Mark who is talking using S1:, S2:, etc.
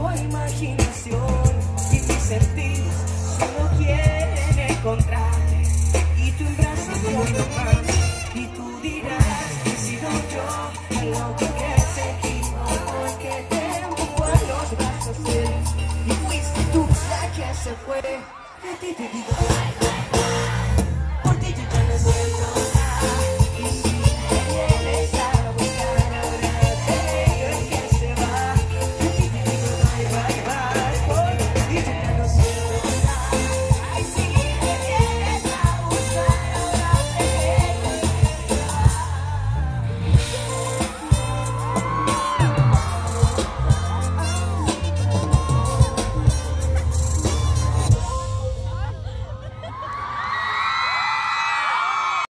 S1: tengo imaginación y mis sentidos solo quieren encontrarme y tu brazo muy normal y tú dirás que he sido yo el loco que se equivocó que te a los brazos él. Y fuiste tú la que se fue.